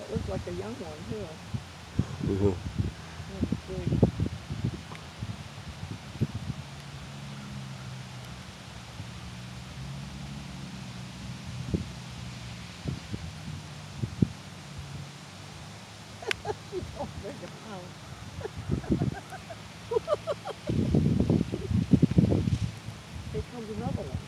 It looks like a young one, too. Mm-hmm. Here comes another one.